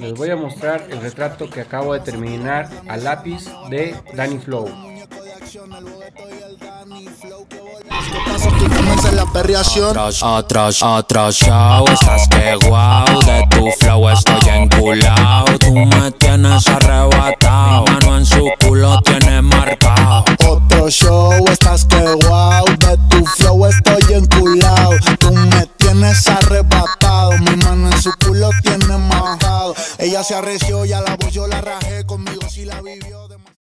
Les voy a mostrar el retrato que acabo de terminar a lápiz de Danny Flow. Atrás, atrás, atrasado, estás que guau De tu flow estoy enculado Tú me tienes arrebatado Mi mano en su culo tiene marcado Otro show, estás que guau De tu flow estoy enculado Tú me tienes arrebatado Mi mano en su culo tiene marcado ella se arreció y a la voz yo la rajé, conmigo si la vivió. De...